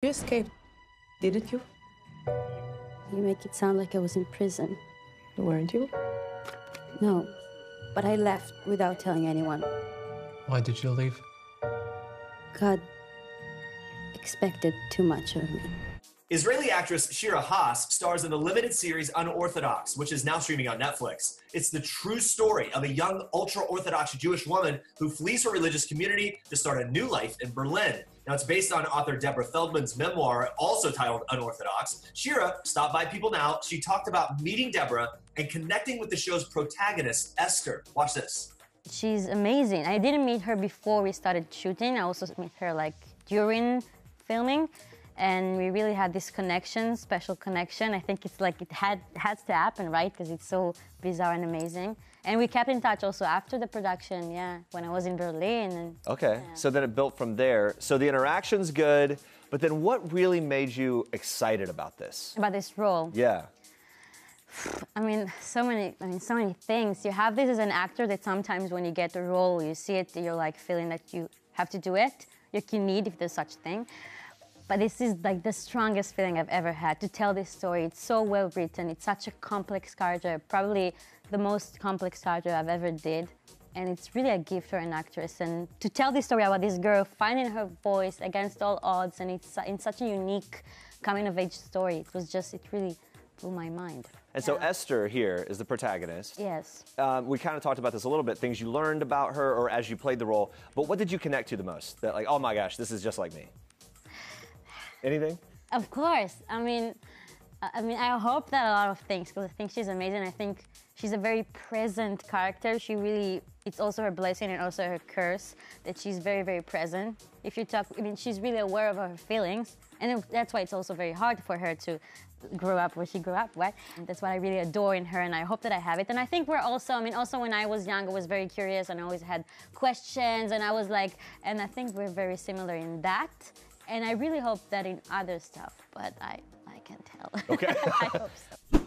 You escaped, didn't you? You make it sound like I was in prison. Weren't you? No, but I left without telling anyone. Why did you leave? God expected too much of me. Israeli actress Shira Haas stars in the limited series Unorthodox, which is now streaming on Netflix. It's the true story of a young ultra Orthodox Jewish woman who flees her religious community to start a new life in Berlin. Now, it's based on author Deborah Feldman's memoir, also titled Unorthodox. Shira stopped by People Now. She talked about meeting Deborah and connecting with the show's protagonist, Esther. Watch this. She's amazing. I didn't meet her before we started shooting. I also met her like during filming and we really had this connection, special connection. I think it's like it had has to happen, right? Because it's so bizarre and amazing. And we kept in touch also after the production, yeah, when I was in Berlin. And, Okay, yeah. so then it built from there. So the interaction's good, but then what really made you excited about this? About this role, Yeah. I mean, so many, I mean, so many things. You have this as an actor that sometimes when you get a role, you see it, you're like feeling that you have to do it. You can need if there's such thing. But this is like the strongest feeling I've ever had to tell this story. It's so well written. It's such a complex character, probably the most complex character I've ever did. And it's really a gift for an actress. And to tell this story about this girl finding her voice against all odds, and it's in such a unique coming of age story. It was just, it really blew my mind. And so Yeah. Esther here is the protagonist. Yes. Um, we kind of talked about this a little bit, things you learned about her or as you played the role. But what did you connect to the most? That like, oh my gosh, this is just like me. Anything? Of course. I mean, I mean, I hope that a lot of things because I think she's amazing. I think she's a very present character. She really, it's also her blessing and also her curse that she's very, very present. If you talk, I mean, she's really aware of her feelings, and that's why it's also very hard for her to grow up where she grew up, right? And that's what I really adore in her, and I hope that I have it. And I think we're also, I mean, also when I was young, I was very curious and I always had questions, and I was like, and I think we're very similar in that. And I really hope that in other stuff, but I, I can't tell. Okay. I hope so.